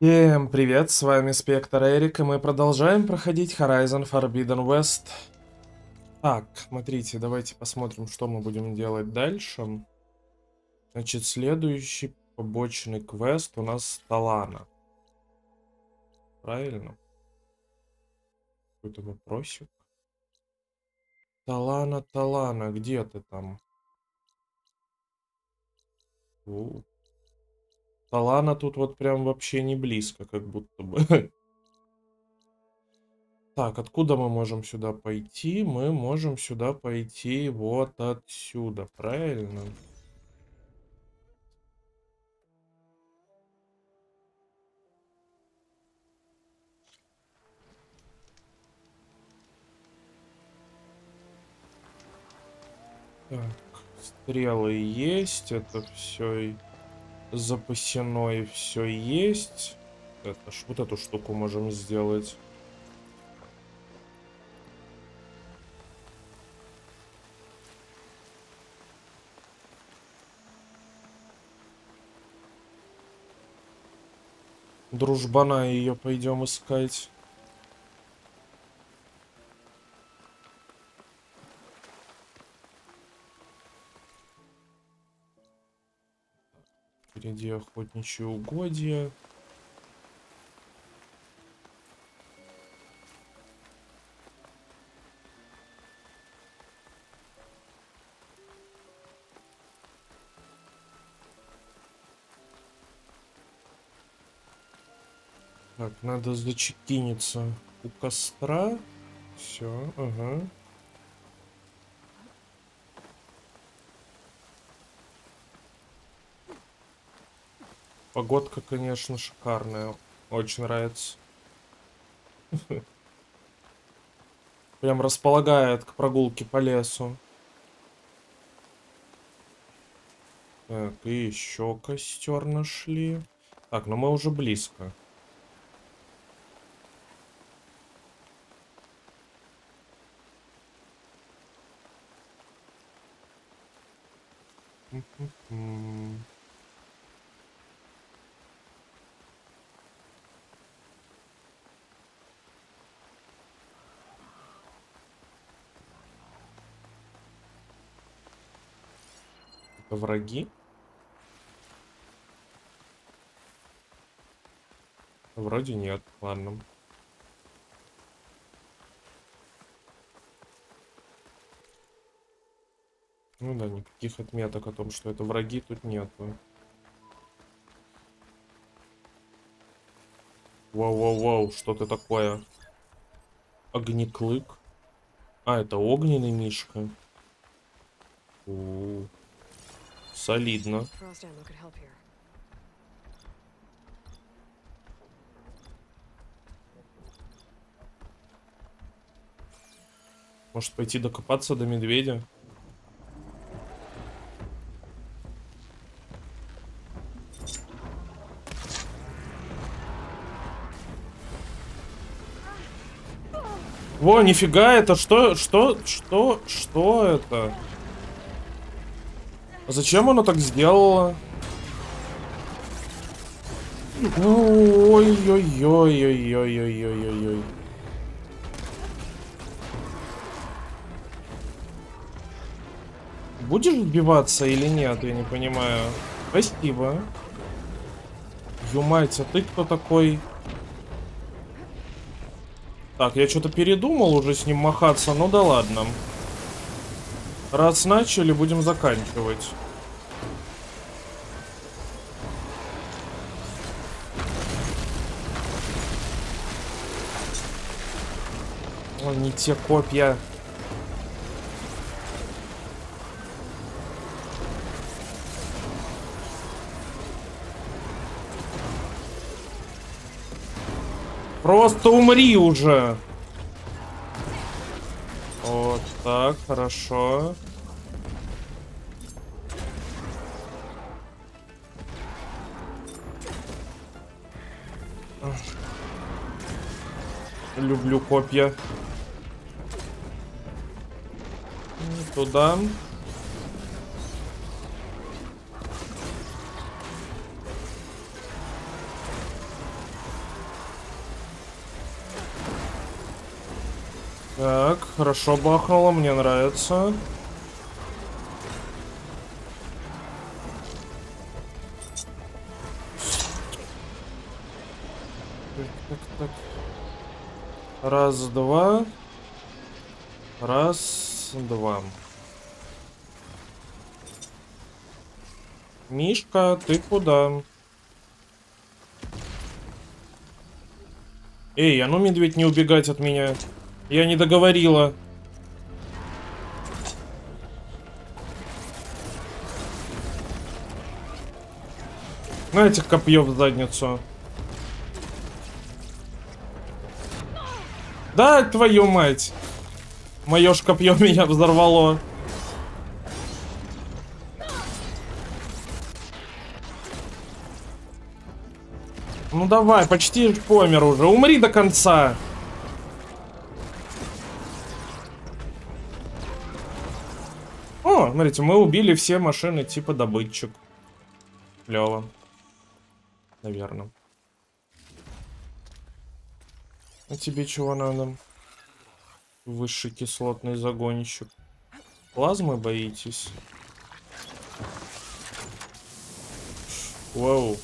Всем привет, с вами Спектр Эрик, и мы продолжаем проходить Horizon Forbidden West. Так, смотрите, давайте посмотрим, что мы будем делать дальше. Значит, следующий побочный квест у нас Талана. Правильно? Какой-то вопросик. Талана, Талана, где ты там? У. Талана тут вот прям вообще не близко, как будто бы. Так, откуда мы можем сюда пойти? Мы можем сюда пойти вот отсюда, правильно? Так, стрелы есть, это все запасено и все есть. Это вот эту штуку можем сделать. Дружбана ее пойдем искать. Впереди охотничьи угодья. Так, надо зачекиниться у костра. Все, ага. Погодка, конечно, шикарная. Очень нравится. Прям располагает к прогулке по лесу. Так, и еще костер нашли. Так, но мы уже близко. Враги? Вроде нет, ладно. Ну да, никаких отметок о том, что это враги тут нету. Вау-вау-вау, что ты такое? Огнеклык. А, это огненный мишка. У -у -у. Солидно. Может пойти докопаться до медведя? Во, нифига, это что, что, что, что это? А Зачем оно так сделало? Ой-ой-ой-ой-ой-ой-ой-ой-ой. Будешь отбиваться или нет, я не понимаю. Спасибо. Юмать, а ты кто такой? Так, я что-то передумал уже с ним махаться, ну да ладно. Ладно. Раз начали, будем заканчивать. О, не те копья. Просто умри уже. Так, хорошо. Люблю копья. Туда. Хорошо бахнуло, мне нравится. Раз, два. Раз, два. Мишка, ты куда? Эй, а ну, медведь, не убегать от меня. Я не договорила. На этих копье в задницу. Да, твою мать. Мое ж копье меня взорвало. Ну давай, почти помер уже. Умри до конца. Смотрите, мы убили все машины типа добытчик. Клево. Наверное. А тебе чего надо? Высший кислотный загонщик. Плазмы боитесь? Вау.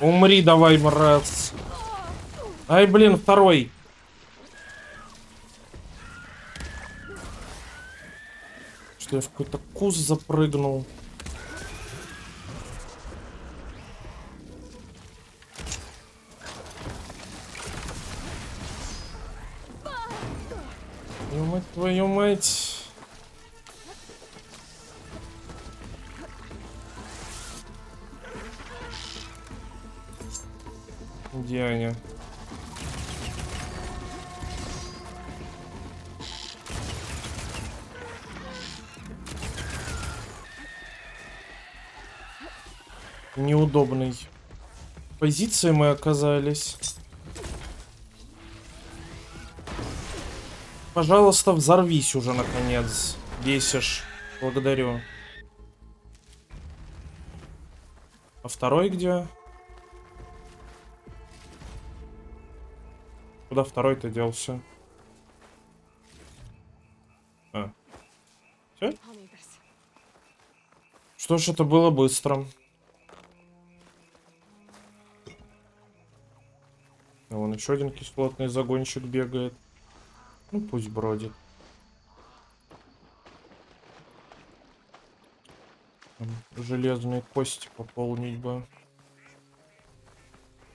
Умри давай, мразь. Ай, блин, второй. Что я в какой-то куст запрыгнул. Неудобной позиции мы оказались. Пожалуйста, взорвись уже, наконец. Бесишь. Благодарю. А второй где? Куда второй-то делся? А. Все? Что ж, это было быстро. Вон еще один кислотный загонщик бегает. Ну, пусть бродит. Железные кости пополнить бы.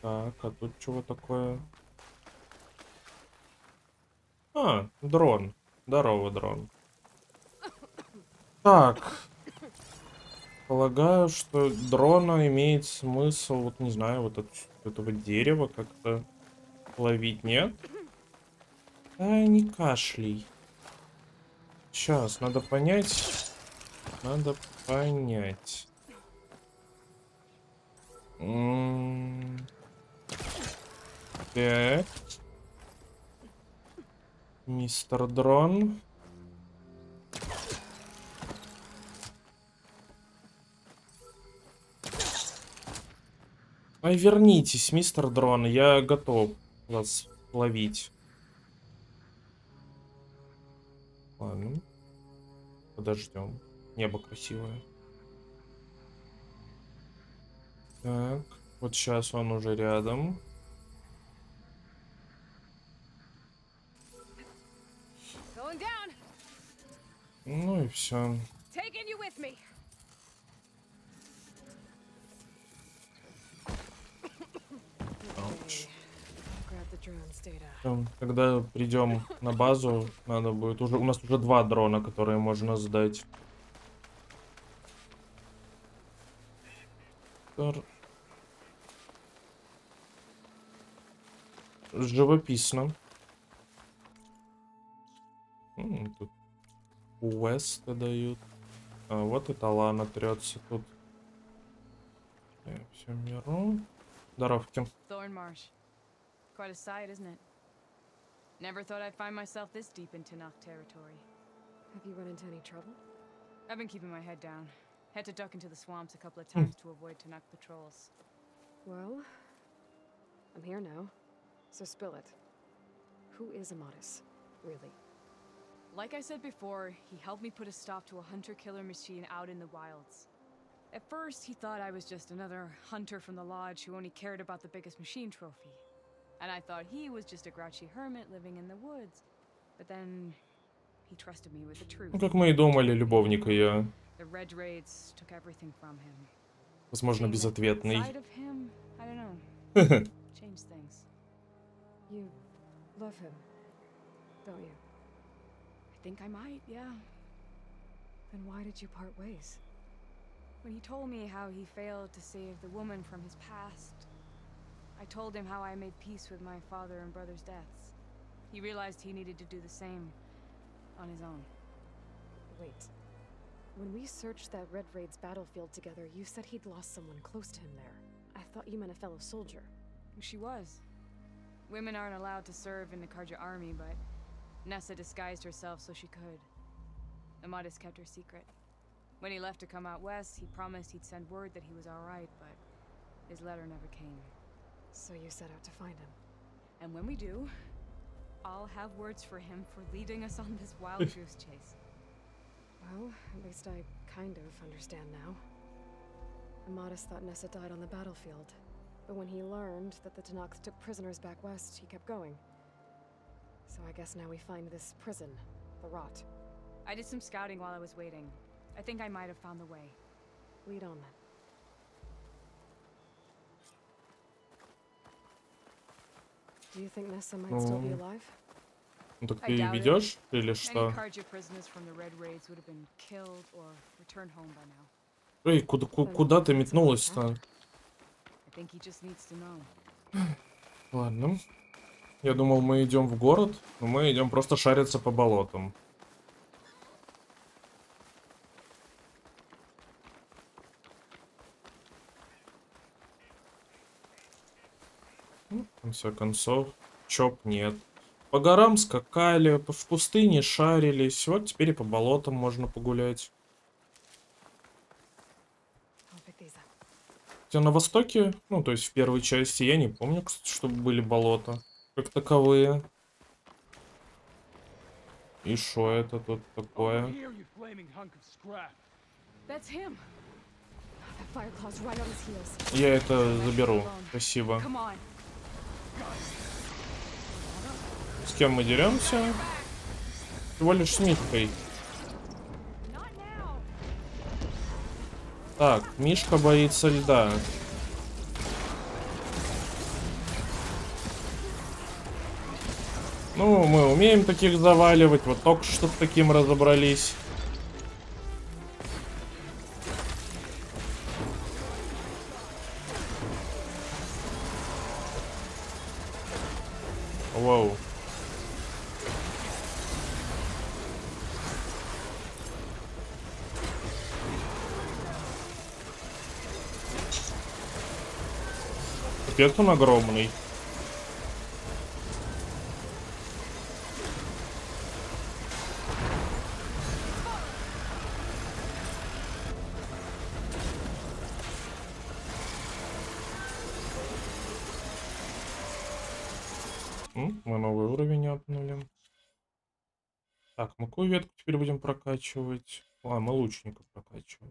Так, а тут чего такое? А, дрон. Здорово, дрон. Так. Полагаю, что дрона имеет смысл, вот не знаю, вот от этого дерева как-то ловить, нет? А, не кашляй. Сейчас, надо понять. Надо понять. М так. Мистер Дрон. Ай, вернитесь, мистер Дрон, я готов вас ловить. Ладно. Подождем. Небо красивое. Так, вот сейчас он уже рядом. Ну и все. Когда придем на базу, надо будет уже. У нас уже два дрона, которые можно сдать. Живописно. Тут Уэста дают. А, вот и Талана трется тут. Я все миру. Здоровки. Quite a sight, isn't it? Never thought I'd find myself this deep into Noct territory. Have you run into any trouble? I've been keeping my head down. Had to duck into the swamps a couple of hmm. times to avoid Tanakh patrols. Well, I'm here now. So spill it. Who is Amadis, really? Like I said before, he helped me put a stop to a hunter-killer machine out in the wilds. At first, he thought I was just another hunter from the lodge who only cared about the biggest machine trophy. And I thought he was just a grouchy hermit living in the woods. But then he trusted me with the truth. Ну, как мы и думали, любовник ее, The Red Raids took everything from him. возможно, Seeing that безответный. Side of him, I don't know, changed things. You love him, don't you? I think I might, yeah. Then why did you part ways? When he told me how he failed to save the woman from his past, I told him how I made peace with my father and brother's deaths. He realized he needed to do the same on his own. Wait. When we searched that Red Raid's battlefield together, you said he'd lost someone close to him there. I thought you meant a fellow soldier. She was. Women aren't allowed to serve in the Karja army, but Nessa disguised herself so she could. Amadis kept her secret. When he left to come out west, he promised he'd send word that he was alright, but his letter never came. So you set out to find him. And when we do, I'll have words for him for leading us on this wild goose chase. Well, at least I kind of understand now. Amadis thought Nessa died on the battlefield, but when he learned that the Tanaks took prisoners back west, he kept going. So I guess now we find this prison, the Rot. I did some scouting while I was waiting. I think I might have found the way. Lead on then. Been killed or returned home by now. Эй, куда, ку- куда ты метнулась-то? Ладно. Я думал, мы идем в город, но мы идем просто шариться по болотам. Конце концов, чоп нет. По горам скакали, в пустыне шарились. Вот теперь и по болотам можно погулять. Хотя на востоке, ну, то есть в первой части, я не помню, кстати, чтобы были болота как таковые. И что это тут такое? Я это заберу. Спасибо. С кем мы деремся? Всего лишь с Мишкой. Так, Мишка боится льда. Ну, мы умеем таких заваливать, вот только что с таким разобрались. Капец он огромный. Мы новый уровень апнули. Так, мы какую ветку теперь будем прокачивать? А, мы лучника прокачиваем,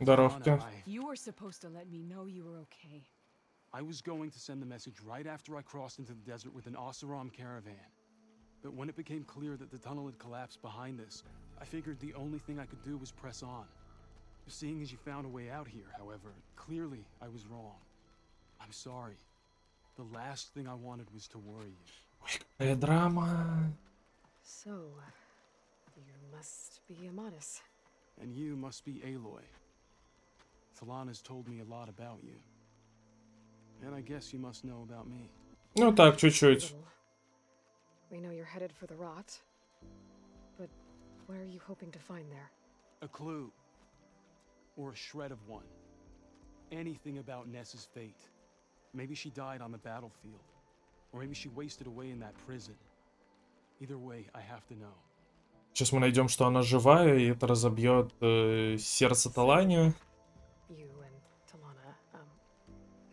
Здоровки. Lana, I, You were supposed to let me know you were okay. I was going to send the message right after I crossed into the desert with an Oseram caravan. But when it became clear that the tunnel had collapsed behind us, I figured the only thing I could do was press on. Seeing as you found a way out here, however, clearly I was wrong. I'm sorry. The last thing I wanted was to worry you. Какая драма. So, you must be Amadis. And you must be Aloy. Talana's told me a lot about you. And I guess you must know about me. Ну так, чуть-чуть. Little. We know you're headed for the rot. But What are you hoping to find there? A clue. Or a shred of one. Anything about Ness's fate. Maybe she died on the battlefield. Or maybe she wasted away in that prison. Either way, I have to know. Сейчас мы найдем, что она живая, и это разобьет э, сердце Талани. You and Talana, um...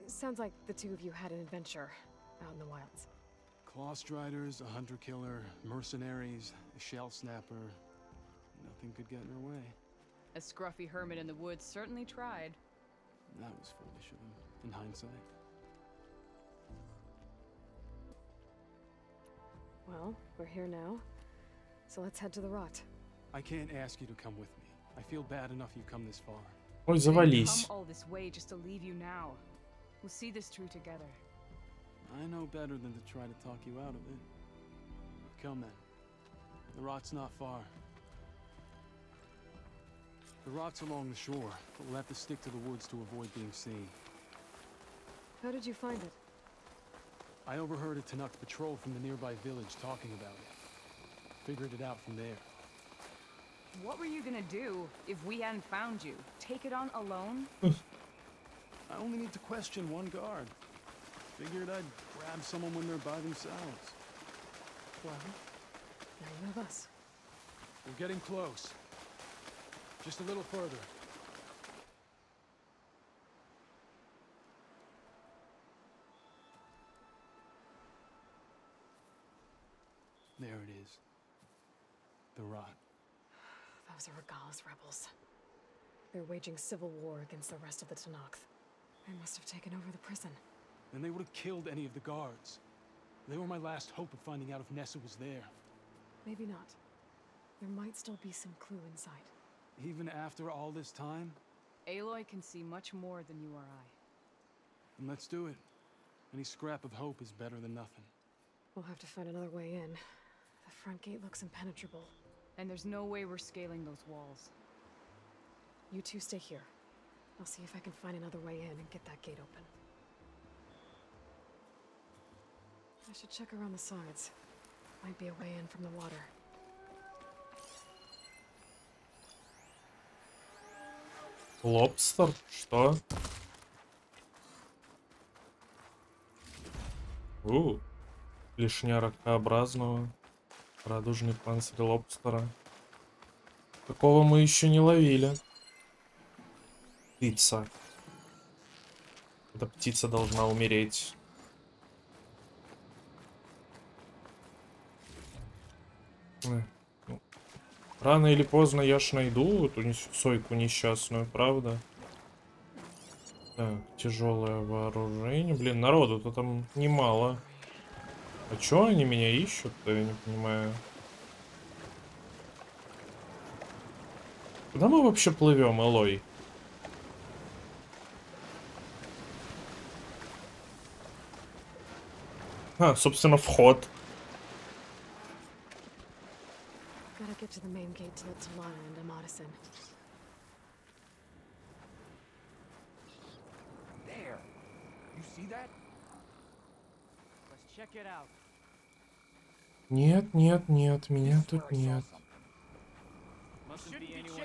Sounds like the two of you had an adventure out in the wilds. Claw Striders, a hunter killer, mercenaries, a shell snapper. Nothing could get in her way. A scruffy hermit in the woods certainly tried. That was foolish of him, in hindsight. Well, we're here now. So let's head to the rot. I can't ask you to come with me. I feel bad enough you've come this far. Ой, We didn't завались. come all this way just to leave you now. We'll see this through together. I know better than to try to talk you out of it. Come then. The rot's not far. The rot's along the shore, but we'll have to stick to the woods to avoid being seen. How did you find it? I overheard a Tanuk patrol from the nearby village talking about it. Figured it out from there. What were you gonna do if we hadn't found you? Take it on alone? I only need to question one guard. Figured I'd grab someone when they're by themselves. Well, now you have us. We're getting close. Just a little further. There it is. The rot. Those are Regalis rebels. They're waging civil war against the rest of the Tanakh. They must have taken over the prison. Then they would have killed any of the guards. They were my last hope of finding out if Nessa was there. Maybe not. There might still be some clue inside. Even after all this time? Aloy can see much more than you or I. And let's do it. Any scrap of hope is better than nothing. We'll have to find another way in. The front gate looks impenetrable. And there's no way we're scaling those walls. You two stay here. I'll see if I can find another way in and get that gate open. I should check around the sides. Might be a way in from the water. Лобстер? Что? У, лишня ракообразного. Радужный панцирь лобстера. Такого мы еще не ловили. Птица. Эта птица должна умереть. Э, ну, Рано или поздно я ж найду эту сойку несчастную, правда? Так, тяжелое вооружение. Блин, народу-то там немало. А чё они меня ищут-то, я не понимаю. Куда мы вообще плывем, Элой? А, собственно, вход. Get to Нет, нет, нет, меня тут нет. something. Mustn't Shouldn't be be anyone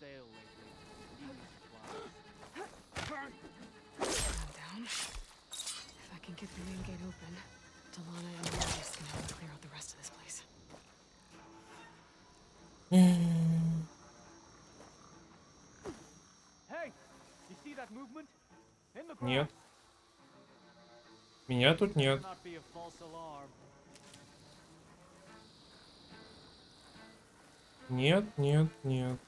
stale lately. Need supplies. Calm down. If I can get the main gate open, Talana and Amadis can help clear out the rest of this place. Hey! You see that movement? In the Нет. Меня тут нет. Нет, нет, нет.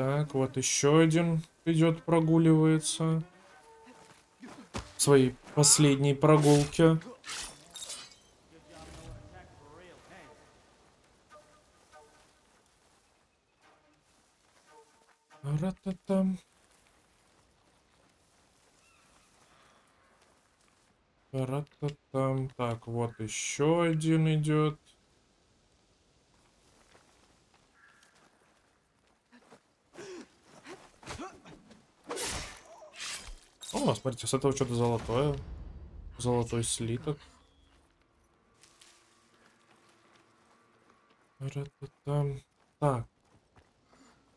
Так, вот еще один идет, прогуливается. For real. Hey, Ра-та-там. Ра-та-там. Так, вот еще один идет. О, смотрите, с этого что-то золотое. Золотой слиток. Так.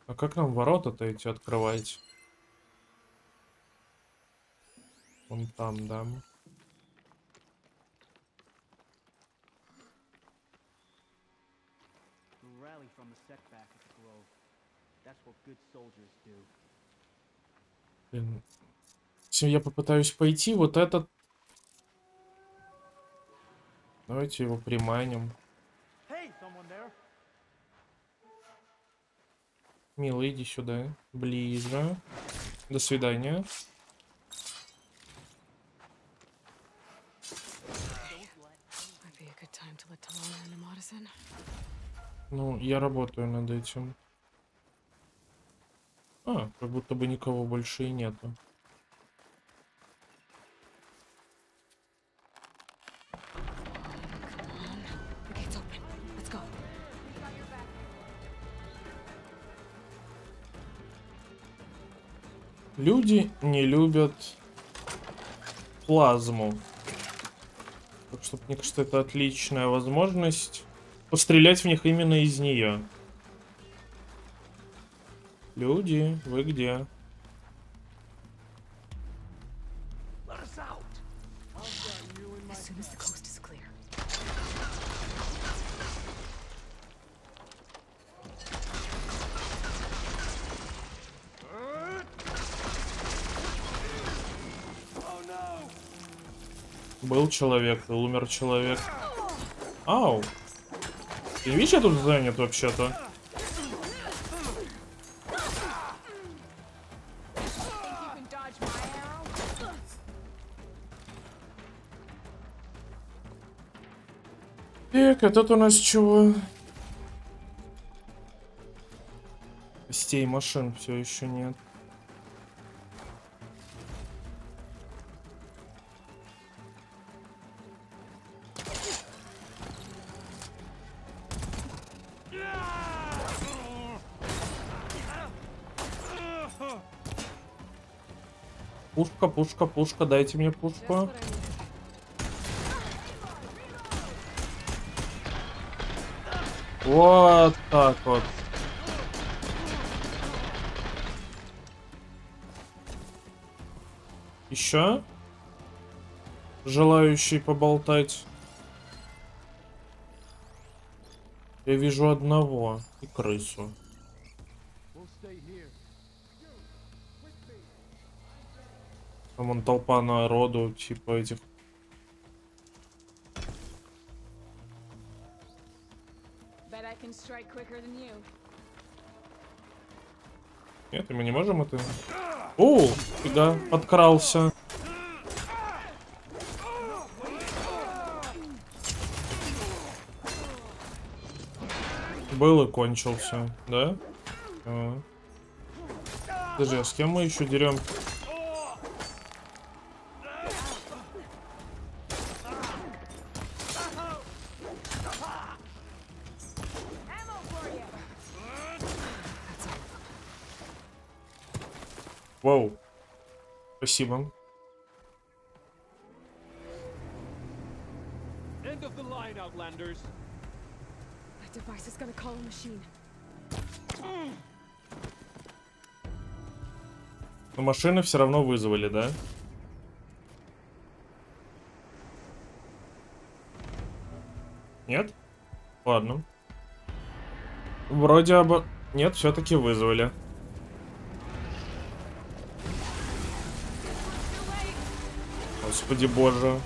А как нам ворота-то эти открывать? Вон там, да. Блин. Если я попытаюсь пойти, вот этот... Давайте его приманим. Милый, иди сюда. Ближе. До свидания. Ну, я работаю над этим. А, как будто бы никого больше и нету. Люди не любят плазму. Так что, мне кажется, это отличная возможность пострелять в них именно из нее. Люди, вы где? Был человек, умер человек. Ау! Ты видишь, я тут занят вообще-то? Так, а у нас чего? Костей машин все еще нет. Пушка, пушка, пушка, дайте мне пушку. Вот так вот. Еще? Желающий поболтать? Я вижу одного и крысу. Толпа народу, типа этих. Нет, мы не можем это. О, фига, подкрался. Был и кончился, да? А. Подожди, а с кем мы еще дерем? Спасибо. End of the line, Outlanders. That device is gonna call a machine. Но машины все равно вызвали, да? Нет? Ладно. Вроде бы... Нет, все-таки вызвали. Господи боже.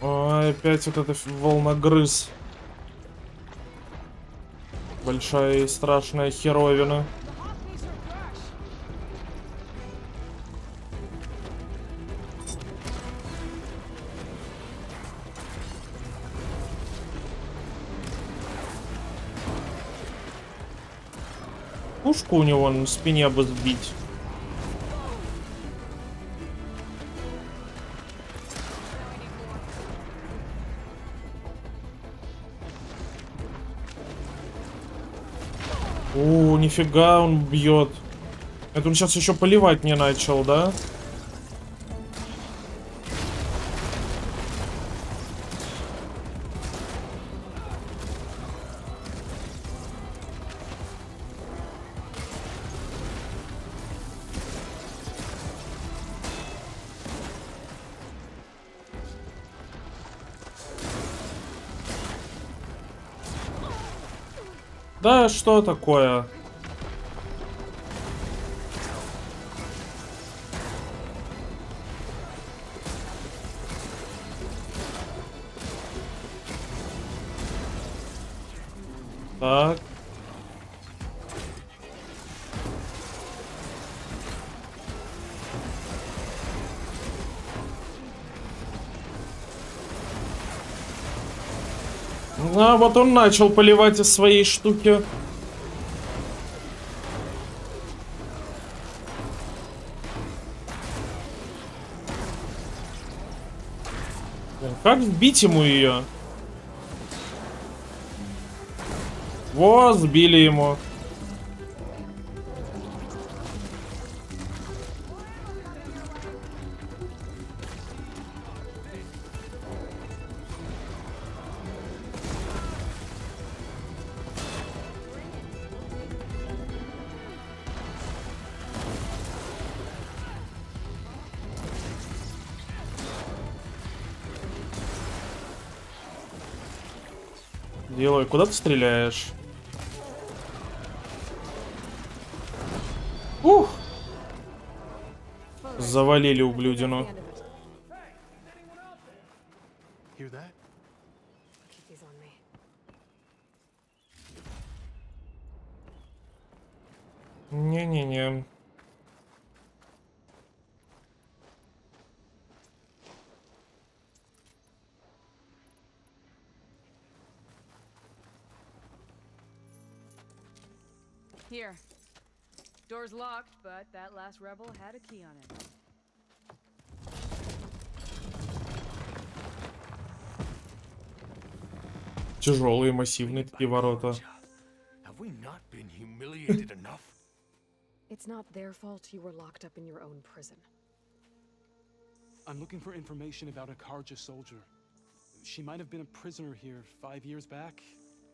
Ой, опять вот эта волногрыз. Большая и страшная херовина. Пушку у него на спине бы сбить. Нифига он бьет. Это он сейчас еще поливать не начал, да? Да что такое? Вот он начал поливать из своей штуки. Как вбить ему ее? Во, сбили ему. Делай, куда ты стреляешь? Ух! Завалили ублюдину. Here. Door's locked, but that last rebel had a key on it. Тяжелые, массивные такие ворота. Have we not been humiliated enough? It's not their fault you were locked up in your own prison. I'm looking for information about a Karja soldier. She might have been a prisoner here five years back.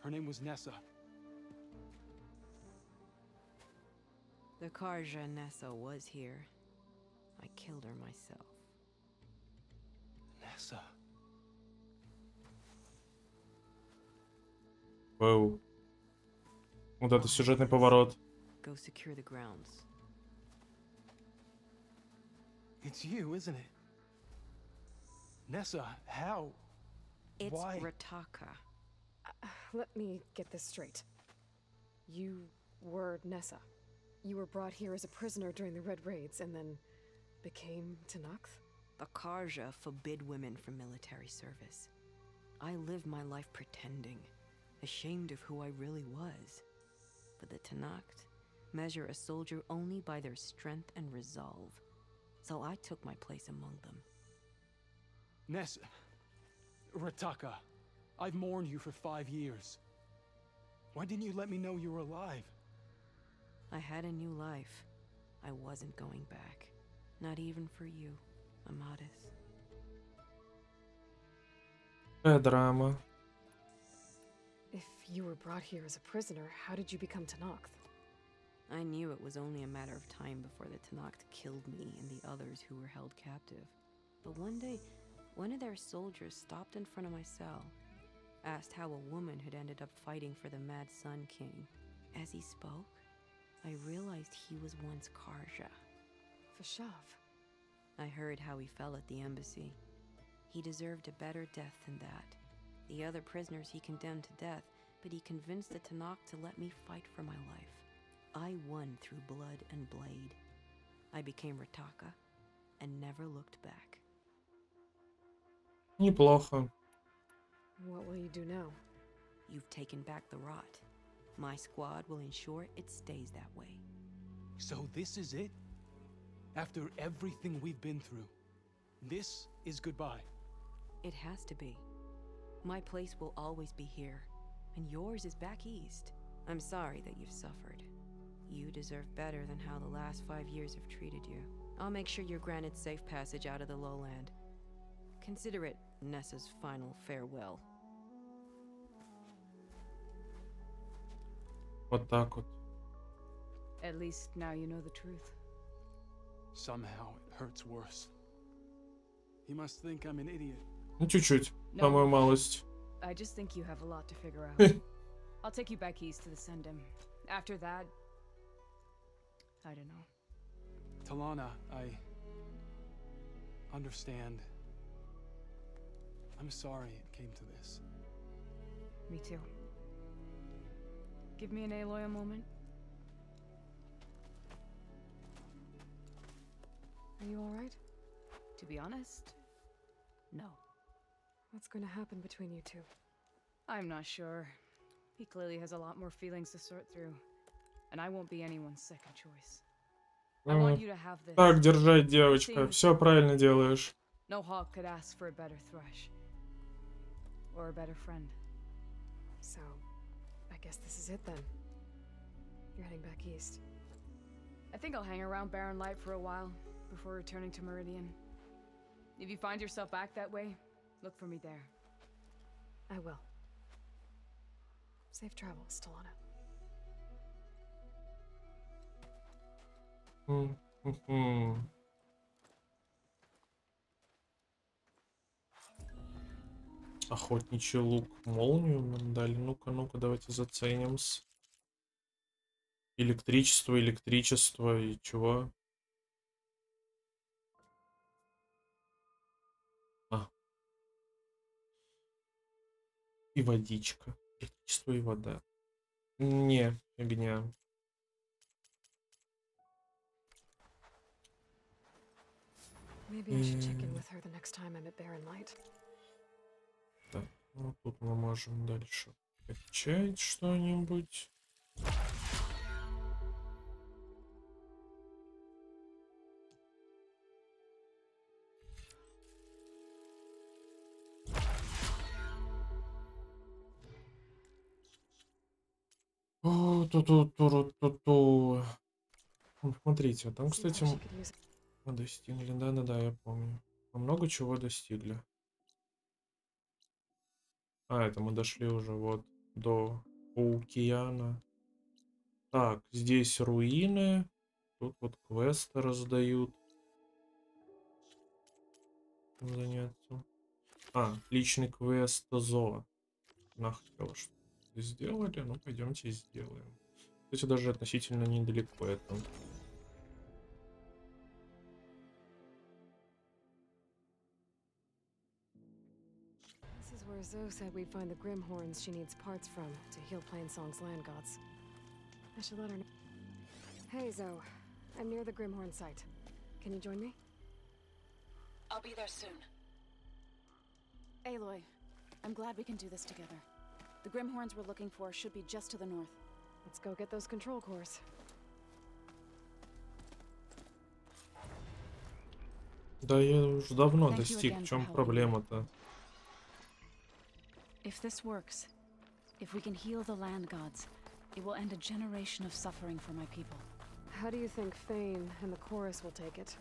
Her name was Nessa. The Karja Nessa was here. I killed her myself. Nessa. Вау. Вот это сюжетный поворот. Go secure the grounds. It's you, isn't it? Nessa, how? It's Why? Rataka. Let me get this straight. You were Nessa. You were brought here as a prisoner during the Red Raids and then became Tanakh? The Karja forbid women from military service. I lived my life pretending, ashamed of who I really was. But the Tanakh measure a soldier only by their strength and resolve. So I took my place among them. Nessa. Rataka. I've mourned you for five years. Why didn't you let me know you were alive? I had a new life. I wasn't going back. Not even for you, Amadis. A drama. If you were brought here as a prisoner, how did you become Tanakh? I knew it was only a matter of time before the Tanakh killed me and the others who were held captive. But one day, one of their soldiers stopped in front of my cell, asked how a woman had ended up fighting for the Mad Sun King. As he spoke, I realized he was once Karja. Fashav. I heard how he fell at the embassy. He deserved a better death than that. The other prisoners he condemned to death, but he convinced the Tanakh to let me fight for my life. I won through blood and blade. I became Rataka and never looked back. Неплохо. What will you do now? You've taken back the rot. My squad will ensure it stays that way. So this is it? After everything we've been through, this is goodbye. It has to be. My place will always be here, and yours is back east. I'm sorry that you've suffered. You deserve better than how the last five years have treated you. I'll make sure you're granted safe passage out of the lowland. Consider it Nessa's final farewell. Вот так вот. At least now you know the truth. Somehow it hurts worse. He must think I'm an idiot. Ну, чуть-чуть. No. Самую малость. I just think you have a lot to figure out. I'll take you back east to the Sendem. After that, I don't know. Talana, I understand. I'm sorry it came to this. Me too. Give me an Aloy a moment. Are you alright? To be honest, no. What's going to happen between you two? I'm not sure. He clearly has a lot more feelings to sort through. And I won't be anyone's second choice. I want М, you to have this. Так держать, девочка. Seems- Все правильно делаешь. No hawk could ask for a better thrush. Or a better friend. So, I guess this is it then. You're heading back east. I think I'll hang around Baron Light for a while, before returning to Meridian. If you find yourself back that way, look for me there. I will. Safe travels, Talana. Hmm. hmm. hmm. Охотничий лук, молнию нам дали. Ну-ка, ну-ка, давайте заценим. -с. Электричество, электричество и чего? А. И водичка. Электричество и вода. Не, фигня. Maybe I should check in with her the next time I'm at Barren Light. Так, ну тут мы можем дальше качать что-нибудь. Вон, Смотрите, там, кстати, мы достигли. Да-да-да, я помню. Мы много чего достигли. А, это мы дошли уже вот до Паукияна. Так, здесь руины. Тут вот квесты раздают. Заняться. А, личный квест Зо. Хотела, что сделали. Ну, пойдемте сделаем. Кстати, даже относительно недалеко это. Zoe said we'd find the Grimhorns she needs parts from to heal Plainsong's land gods. I should let her know. Hey, Zoe. I'm near the Grimhorn site. Can you join me? I'll be there soon. Aloy, I'm glad we can do this together. The Grimhorns we're looking for should be just to the north. Let's go get those control cores. Да я уже давно Thank you достиг. again В for чем helping me. проблема-то? If this works, if we can heal the land gods, it will end a generation of suffering for my people. How do you think Fane and the chorus will take it?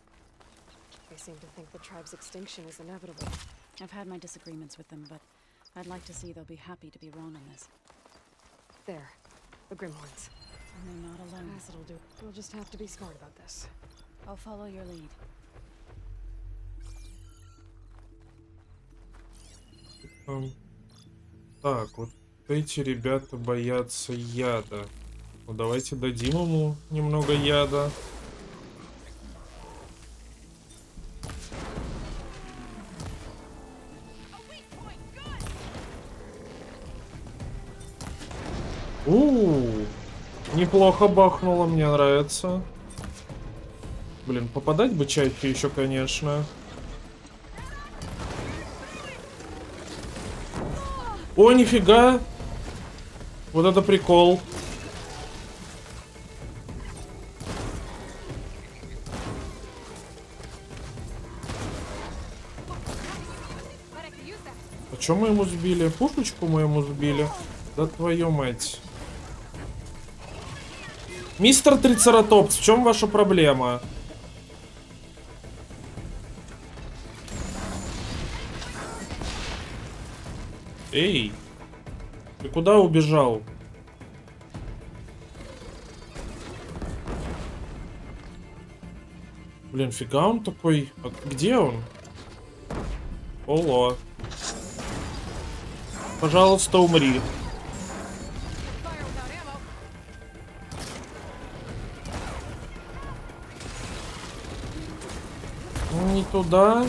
They seem to think the tribe's extinction is inevitable. I've had my disagreements with them, but I'd like to see they'll be happy to be wrong on this. There. The Grimhorns. And they're not alone. As it'll do. We'll just have to be smart about this. I'll follow your lead. Ам, Так, вот эти ребята боятся яда. Ну давайте дадим ему немного яда. У, неплохо бахнуло, мне нравится. Блин, попадать бы чайки еще, конечно. О, нифига! Вот это прикол. А что мы ему сбили? Пушечку мы ему сбили? Да твою мать. Мистер Трицератопс, в чем ваша проблема? Проблема. Эй, ты куда убежал? Блин, фига он такой. А где он? Оло. Пожалуйста, умри. Не туда.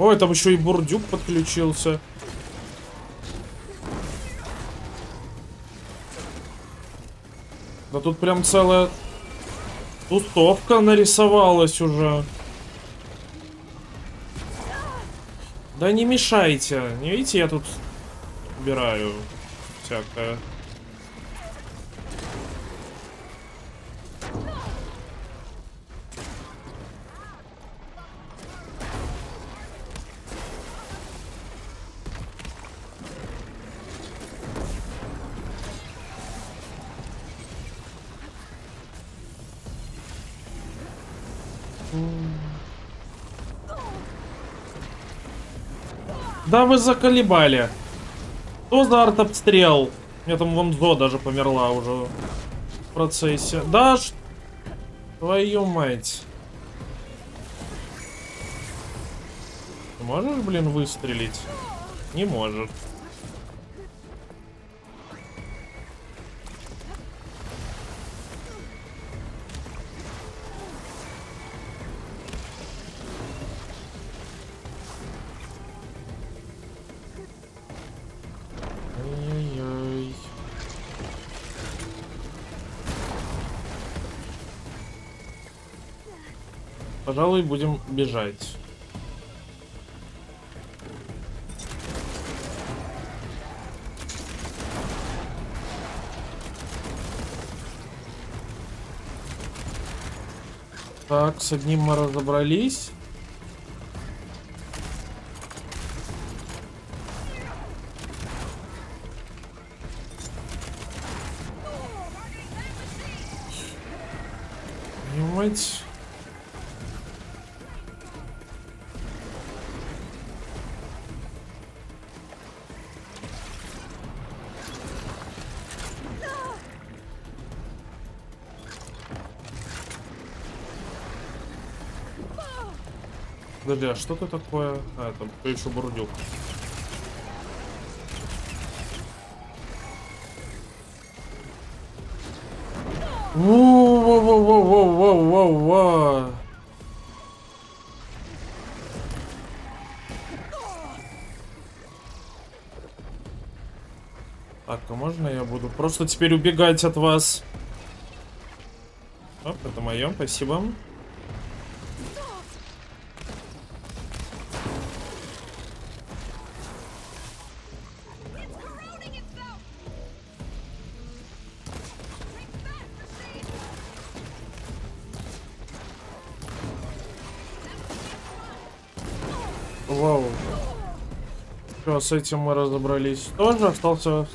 Ой, там еще и бурдюк подключился. Да тут прям целая тусовка нарисовалась уже. Да не мешайте. Не видите, я тут убираю всякое. Да вы заколебали. Что за артобстрел? Меня там вон Зо даже померла уже в процессе. Да, ш... твою мать. Ты можешь, блин, выстрелить? Не может. Пожалуй, будем бежать. Так, с одним мы разобрались. Подожди, а что это такое? А, там еще бурдюк. Во-во-во-во-во-во-во. Так, а можно я буду просто теперь убегать от вас? Оп, это мое, спасибо. Вау. С этим мы разобрались. Тоже остался...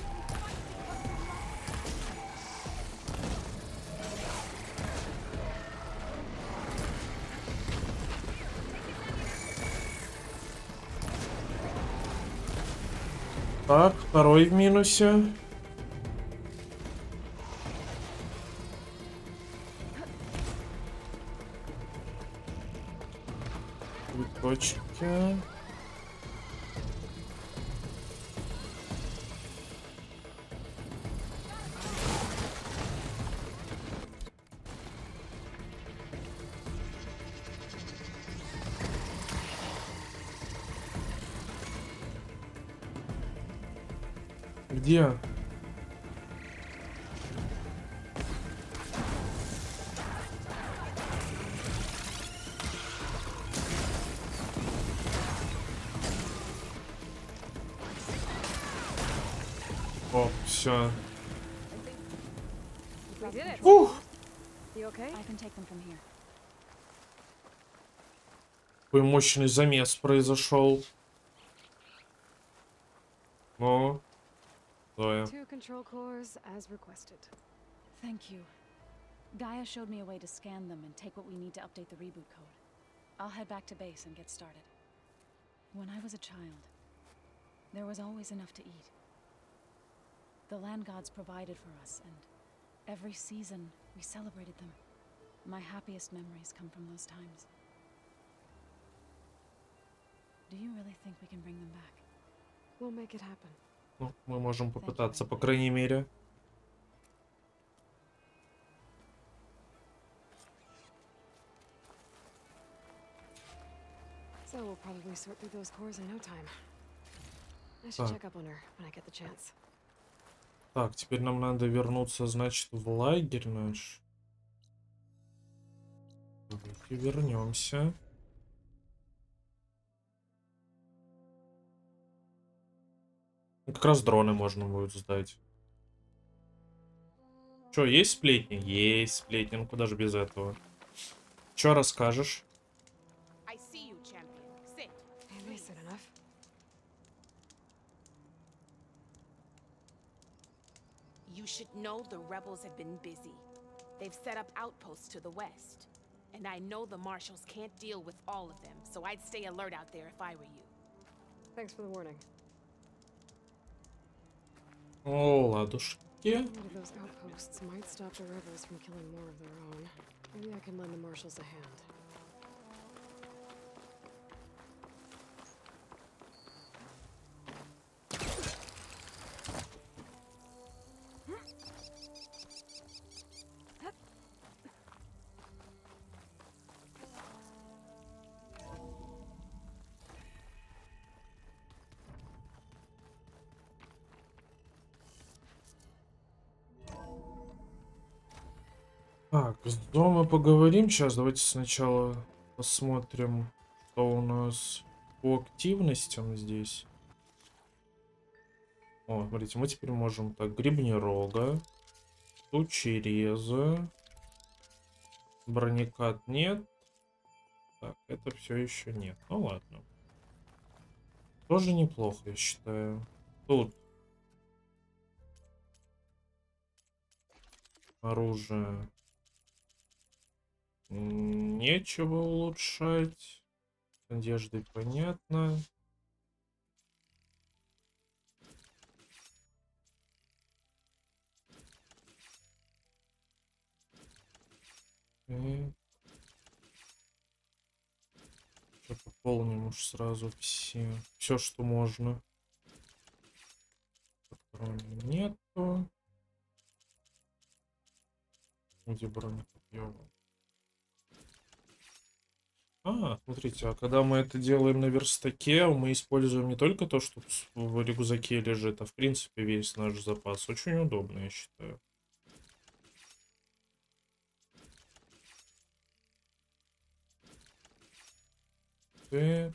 Так, второй в минусе. Какой мощный замес произошел. Ну, Зоя. Two control cores as requested. Thank you. Gaia showed me a way to scan them and take what we need to update the reboot code. I'll head back to base and get started. When I was a child, there was always enough to eat. The land gods provided for us, and every season we celebrated them. My happiest memories come from those times. Ну, мы можем попытаться, по крайней мере. So we'll probably sort through those cores in no time. I should check up on her when I get the chance. Так, теперь нам надо вернуться, значит, в лагерь наш. Давайте вернемся. Как раз дроны можно будет сдать. Че, есть сплетни? Есть сплетни, ну куда же без этого. Че расскажешь? I see you, champion. Sit. At least good enough. You should know the rebels have been busy. They've set up outposts to the west. And I know the marshals can't deal with all of them, so I'd stay alert out there if I were you. Thanks for the warning. О, ладушки. One of those outposts might stop the rebels from killing more of their own. Maybe I can lend the marshals a hand. Так, с дома поговорим сейчас. Давайте сначала посмотрим, что у нас по активностям здесь. О, смотрите, мы теперь можем так, грибнерога, тучереза, бронекат нет. Так, это все еще нет. Ну ладно. Тоже неплохо, я считаю. Тут оружие. Нечего улучшать. Одежды понятно. И... Пополним уж сразу все. Все, что можно. Патроны нету. Где бронекопье? А, смотрите, а когда мы это делаем на верстаке, мы используем не только то, что в рюкзаке лежит, а в принципе весь наш запас. Очень удобно, я считаю. Так,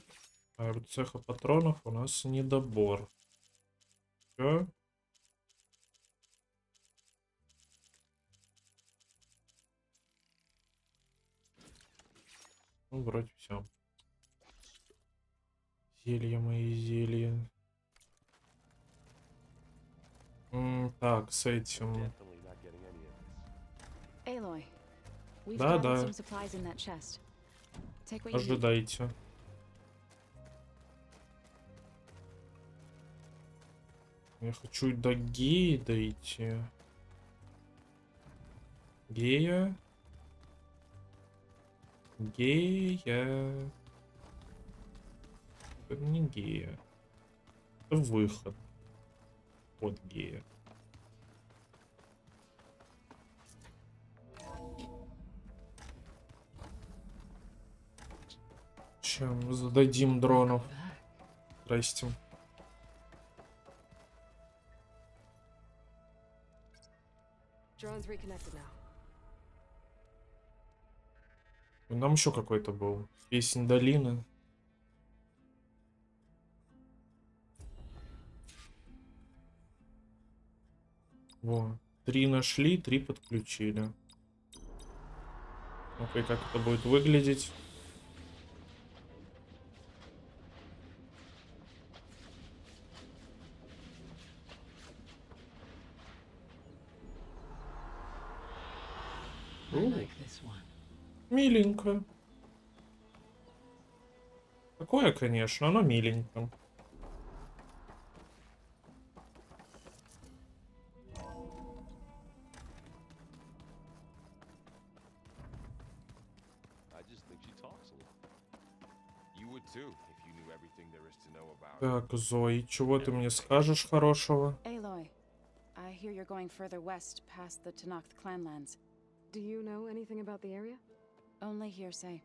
а цеха патронов у нас недобор. Все. Ну, вроде все. Зелья мои зелья. М, так, с этим. Да, да. Ожидайте. Я хочу до геи дойти. Гея. Гея. Это не гея. Выход. Вот гея. Чем зададим дронов? Здрасте. Drone's reconnected now. Нам еще какой-то был. Песнь долины. Во. Три нашли, три подключили. И как это будет выглядеть? У, Миленько. Такое, конечно, оно миленько. I just think she talks a lot. You would too if you knew everything there is to know about her. Так, Зои, чего ты мне скажешь хорошего? Aloy, I hear you're going further west past the Tenakth clanlands. Do you know anything about the area? Only hearsay.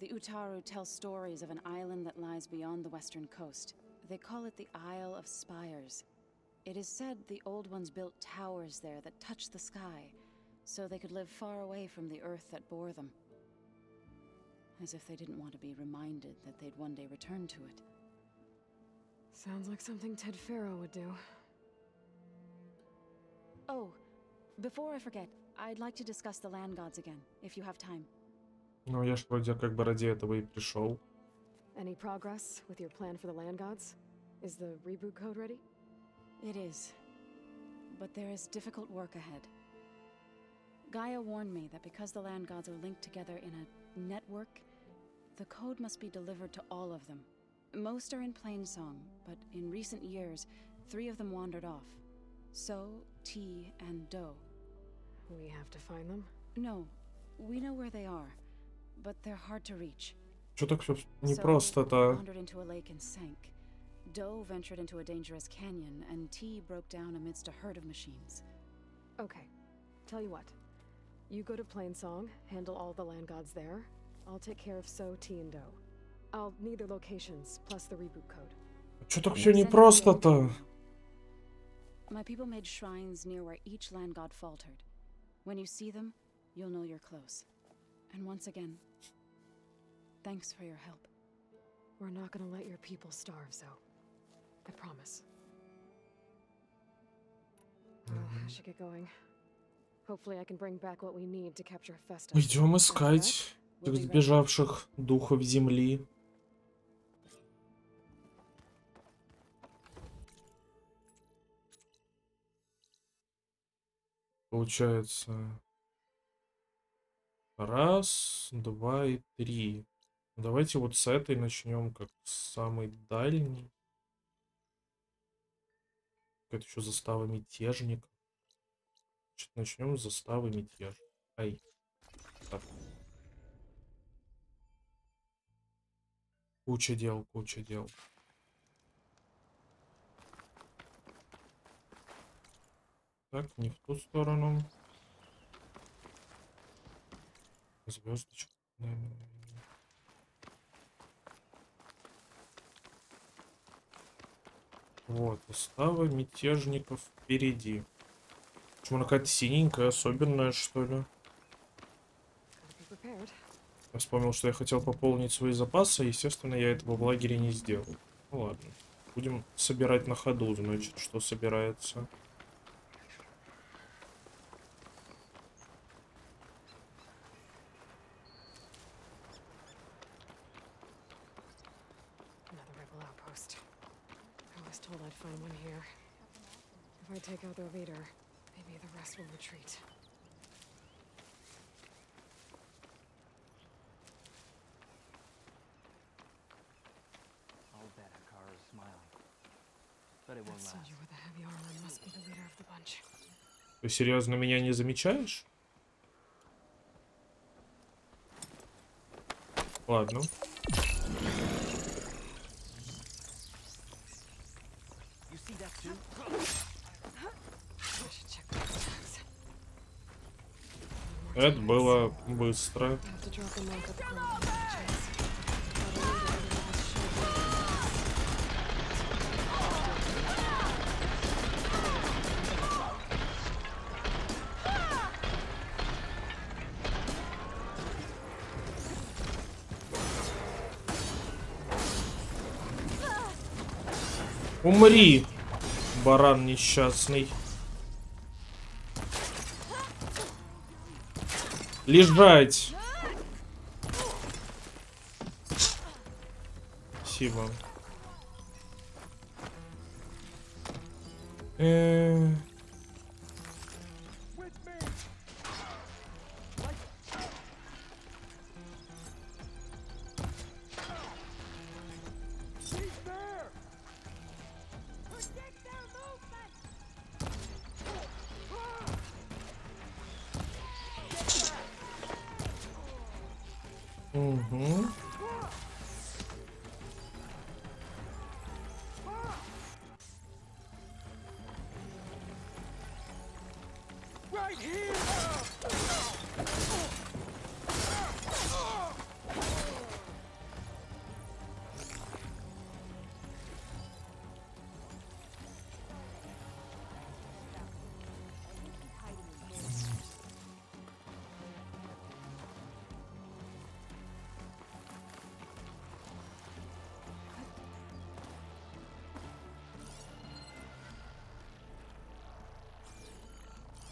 The Utaru tell stories of an island that lies beyond the western coast. They call it the Isle of Spires. It is said the Old Ones built towers there that touch the sky, so they could live far away from the earth that bore them. As if they didn't want to be reminded that they'd one day return to it. Sounds like something Ted Farrow would do. Oh, before I forget, I'd like to discuss the land gods again, if you have time. Ну, я ж вроде как бы ради этого и пришел. Any progress with your plan for the land gods? Is the reboot code ready? It is. But there is difficult work ahead. Gaia warned me that because the land gods are linked together in a network, the code must be delivered to all of them. Most are in plain song, but in recent years, three of them wandered off. So, T, and Do. We have to find them? No, we know where they are, but they're hard to reach. Что так все So, непросто-то? wandered into a lake and sank. Doe ventured into a dangerous canyon, and T broke down amidst a herd of machines. Okay. Tell you what. You go to Plainsong, handle all the land gods there. I'll take care of So, T, and Do. I'll need their locations, plus the reboot code. Что так все непросто-то? My people made shrines near where each land god faltered. When you see them, you'll know you're close. And once again, thanks for your help. We're not gonna let your people starve, Zoe. I promise. Well, I should get going. Hopefully I can bring back what we need to capture Festa. Идем After искать that, we'll этих be ready. сбежавших духов земли. Получается... Раз, два и три. Давайте вот с этой начнем, как самый дальний. Это еще застава мятежников. Значит, начнем с заставы мятежников. Ай. Так. Куча дел, куча дел. Так, не в ту сторону. Звездочка. Вот, застава мятежников впереди. Почему она какая-то синенькая, особенная, что ли? Я вспомнил, что я хотел пополнить свои запасы, естественно, я этого в лагере не сделал. Ну ладно. Будем собирать на ходу, значит, что собирается. Серьезно меня не замечаешь? Ладно. Это было быстро. Умри, баран несчастный. Лежать. Спасибо. Э,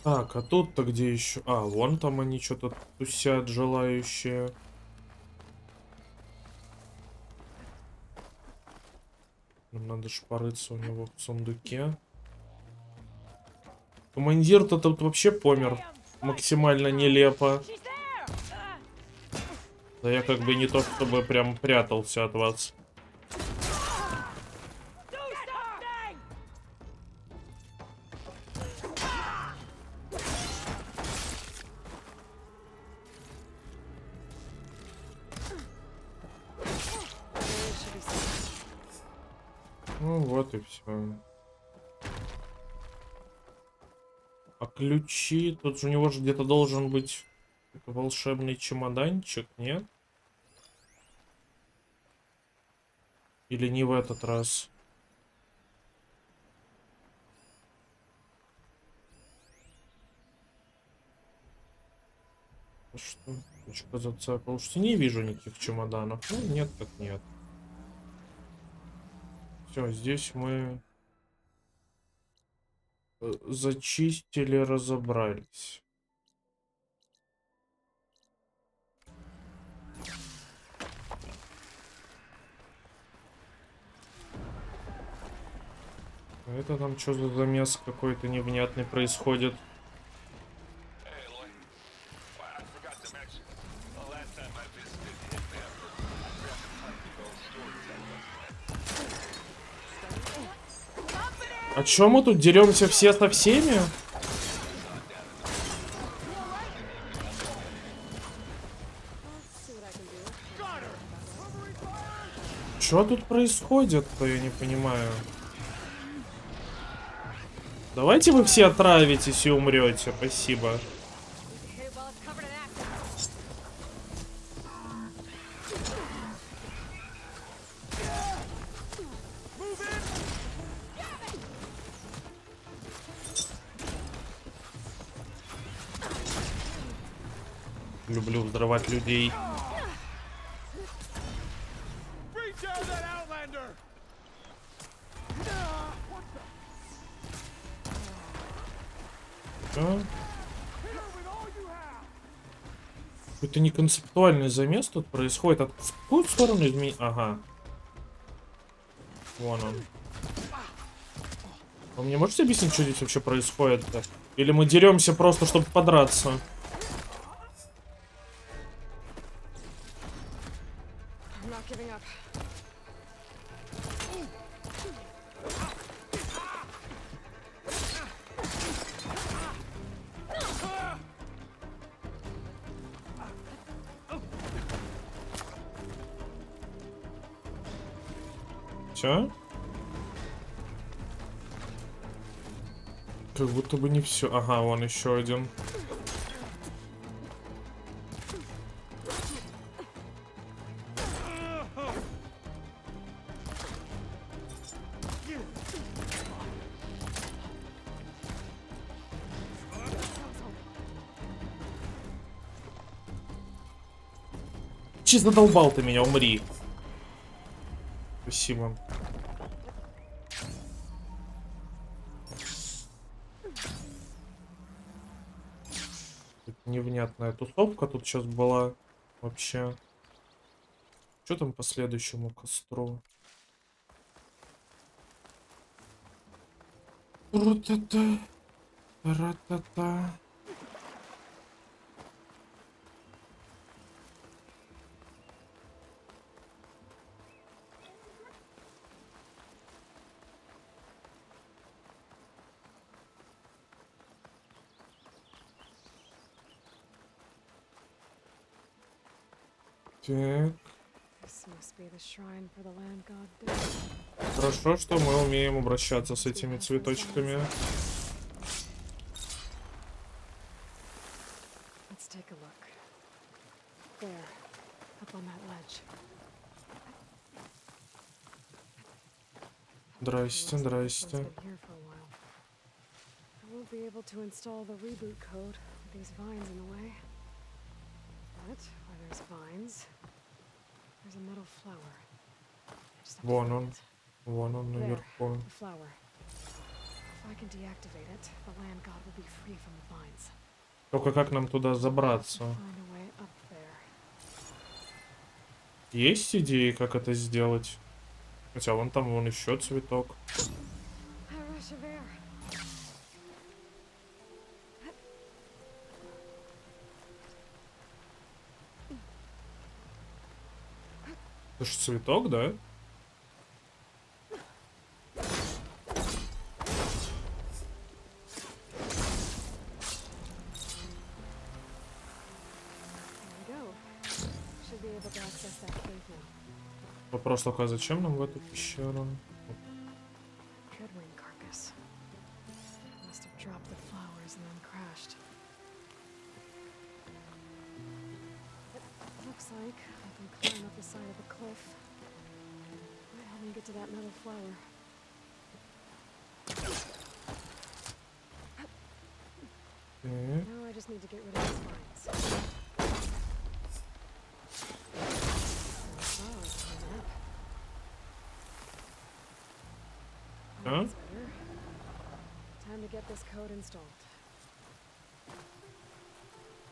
Так, а тут-то где еще? А, вон там они что-то тусят, желающие. Нам надо ж порыться у него в сундуке. Командир-то тут вообще помер. Максимально нелепо. Да я как бы не то, чтобы прям прятался от вас. Ключи? Тут же у него же где-то должен быть волшебный чемоданчик, нет? Или не в этот раз? А Что? Точка зацепил. Что не вижу никаких чемоданов. Ну, нет, так нет. Все, здесь мы зачистили, разобрались. А Это там что за замес какой-то невнятный происходит? Чё мы тут деремся все со всеми? Что тут происходит-то, я не понимаю. Давайте вы все отравитесь и умрете, спасибо. Людей. А? Какой-то неконцептуальный замес тут происходит. От в какую сторону изменить? Ага. Вон он. Вы мне можете объяснить, что здесь вообще происходит-то? Или мы деремся просто, чтобы подраться? Не все. Ага, вон еще один. Чисто долбал ты меня, умри. Спасибо. Невнятная тусовка тут сейчас была вообще. Что там по следующему костру? Ра-та-та. Ра-та-та. Так. This must be the shrine for the land god Death. Хорошо, что мы умеем обращаться с этими цветочками. Здрасте, здрасте. be able to install the reboot code with these vines in the way. But vines, there's a metal flower. I just have to Вон он. Вон он наверху. Только как нам туда забраться? Есть идеи, как это сделать? Хотя вон там вон еще цветок. Access that cave now. Вопрос только, а зачем нам в эту пещеру?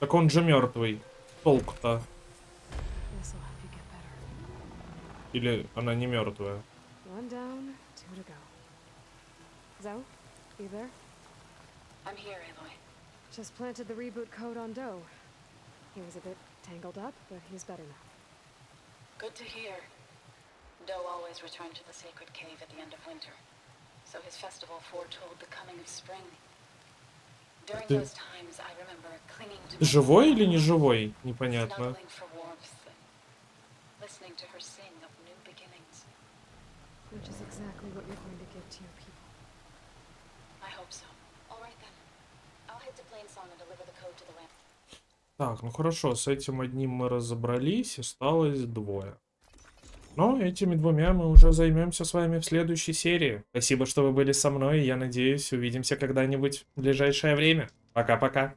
Так он же мертвый. Толк-то. This will help you get better. Или она не мертвая? One down, two to go. Zoe, you there? I'm here, Aloy. Just planted the reboot code on Doe. He was a bit tangled up, but he's better now. Good to hear. Doe always returned to the sacred cave at the end of winter, so his festival foretold the coming of spring. Ты- Живой или не живой? Непонятно. Так, ну хорошо, с этим одним мы разобрались, осталось двое. Но этими двумя мы уже займемся с вами в следующей серии. Спасибо, что вы были со мной, и я надеюсь, увидимся когда-нибудь в ближайшее время. Пока-пока.